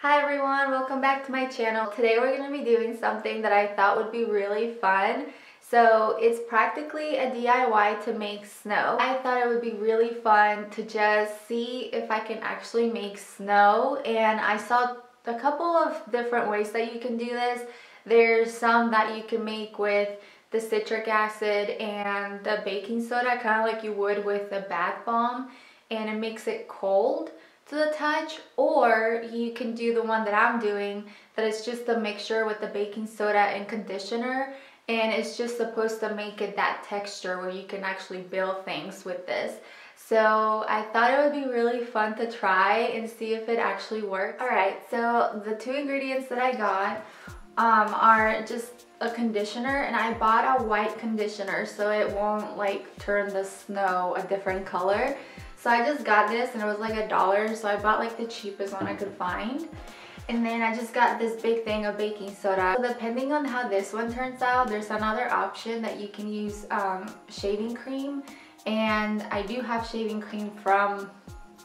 Hi everyone, welcome back to my channel. Today we're going to be doing something that I thought would be really fun. So it's practically a DIY to make snow. I thought it would be really fun to just see if I can actually make snow and I saw a couple of different ways that you can do this. There's some that you can make with the citric acid and the baking soda kind of like you would with the bath bomb and it makes it cold to the touch or you can do the one that I'm doing that is just a mixture with the baking soda and conditioner and it's just supposed to make it that texture where you can actually build things with this. So I thought it would be really fun to try and see if it actually works. Alright, so the two ingredients that I got um, are just a conditioner and I bought a white conditioner so it won't like turn the snow a different color. So I just got this and it was like a dollar. So I bought like the cheapest one I could find. And then I just got this big thing of baking soda. So depending on how this one turns out, there's another option that you can use um, shaving cream. And I do have shaving cream from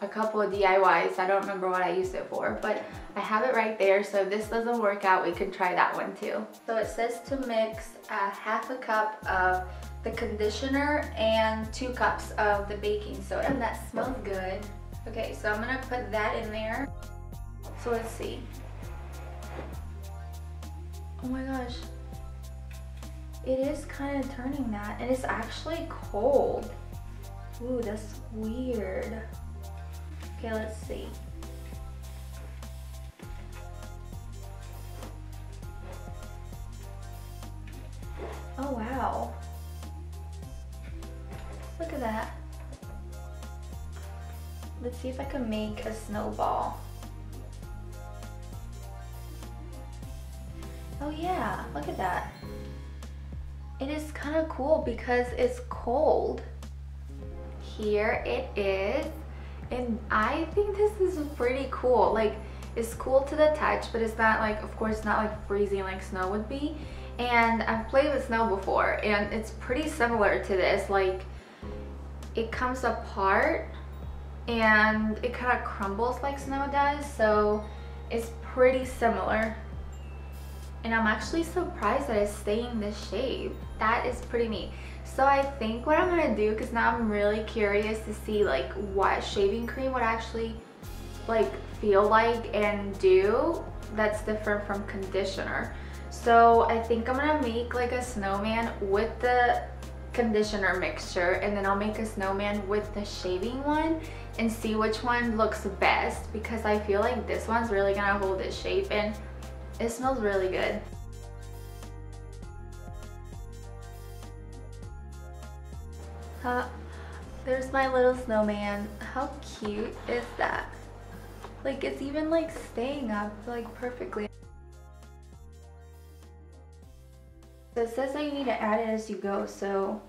a couple of DIYs. I don't remember what I used it for, but I have it right there. So if this doesn't work out, we can try that one too. So it says to mix a half a cup of the conditioner and two cups of the baking soda. And that smells good. Okay, so I'm gonna put that in there. So let's see. Oh my gosh. It is kind of turning that and it's actually cold. Ooh, that's weird. Okay, let's see. Oh wow. Look at that. Let's see if I can make a snowball. Oh yeah, look at that. It is kind of cool because it's cold. Here it is. And I think this is pretty cool. Like, it's cool to the touch, but it's not like, of course, not like freezing like snow would be. And I've played with snow before, and it's pretty similar to this. Like, it comes apart and it kind of crumbles like snow does so it's pretty similar. And I'm actually surprised that it's staying this shape. That is pretty neat. So I think what I'm gonna do because now I'm really curious to see like what shaving cream would actually like feel like and do that's different from conditioner. So I think I'm gonna make like a snowman with the conditioner mixture and then I'll make a snowman with the shaving one and see which one looks best because I feel like this one's really gonna hold its shape and it smells really good. Uh, there's my little snowman. How cute is that? Like it's even like staying up like perfectly. So it says that you need to add it as you go, so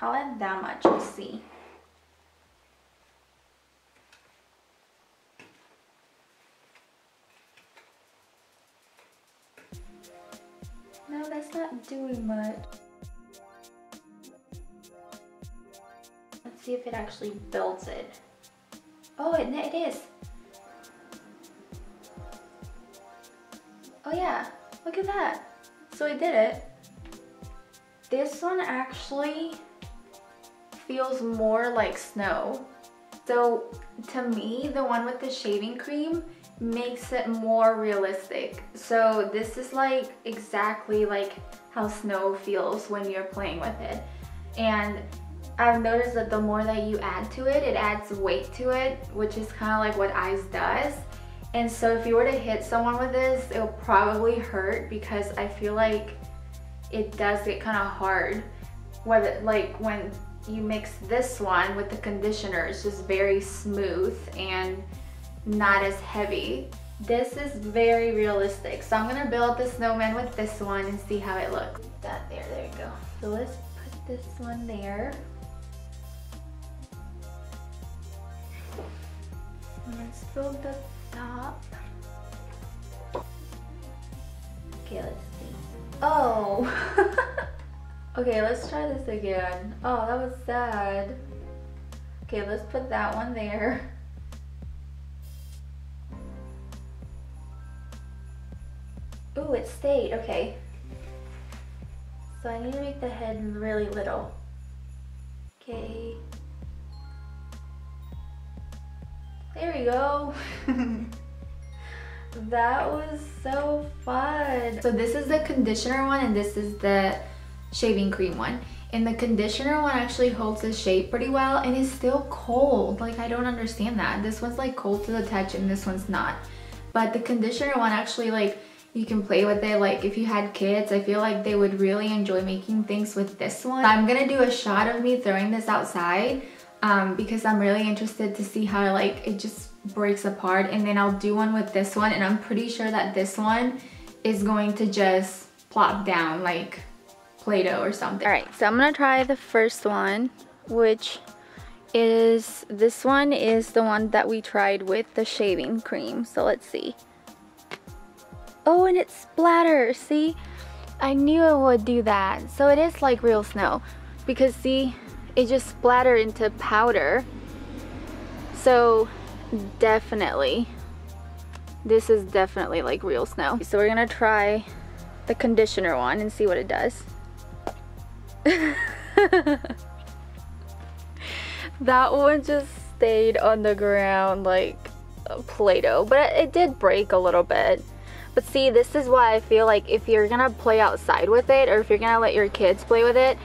I'll add that much, we'll see. No, that's not doing much. Let's see if it actually builds it. Oh, it, it is. Oh yeah, look at that. So I did it. This one actually feels more like snow. So to me, the one with the shaving cream makes it more realistic. So this is like exactly like how snow feels when you're playing with it. And I've noticed that the more that you add to it, it adds weight to it, which is kind of like what ice does. And so if you were to hit someone with this, it'll probably hurt because I feel like it does get kind of hard. Whether like when you mix this one with the conditioner, it's just very smooth and not as heavy. This is very realistic. So I'm gonna build the snowman with this one and see how it looks. That there, there you go. So let's put this one there. Let's build the Okay, let's see. Oh! okay, let's try this again. Oh, that was sad. Okay, let's put that one there. Ooh, it stayed, okay. So I need to make the head really little. Okay. There we go. that was so fun. So this is the conditioner one and this is the shaving cream one. And the conditioner one actually holds the shape pretty well and is still cold. Like I don't understand that. This one's like cold to the touch and this one's not. But the conditioner one actually like you can play with it like if you had kids I feel like they would really enjoy making things with this one I'm gonna do a shot of me throwing this outside um, because I'm really interested to see how like it just breaks apart and then I'll do one with this one and I'm pretty sure that this one is going to just plop down like Play-Doh or something. All right, so I'm gonna try the first one, which is, this one is the one that we tried with the shaving cream. So let's see. Oh, and it splatters, see? I knew it would do that. So it is like real snow because see, it just splattered into powder. So definitely, this is definitely like real snow. So we're gonna try the conditioner one and see what it does. that one just stayed on the ground like Play-Doh, but it did break a little bit. But see, this is why I feel like if you're gonna play outside with it or if you're gonna let your kids play with it,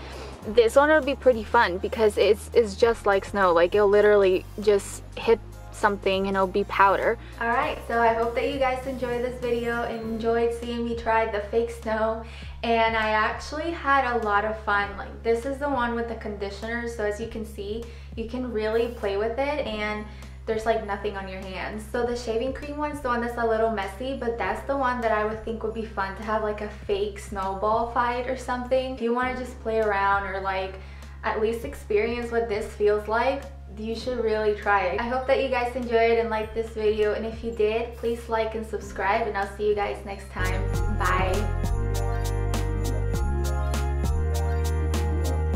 this one would be pretty fun because it's, it's just like snow. Like it'll literally just hit something and it'll be powder. Alright, so I hope that you guys enjoyed this video and enjoyed seeing me try the fake snow. And I actually had a lot of fun. Like this is the one with the conditioner, so as you can see, you can really play with it and there's like nothing on your hands. So the shaving cream one's the one that's a little messy, but that's the one that I would think would be fun to have like a fake snowball fight or something. If you want to just play around or like at least experience what this feels like, you should really try it. I hope that you guys enjoyed and liked this video and if you did, please like and subscribe and I'll see you guys next time. Bye!